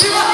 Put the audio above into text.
지금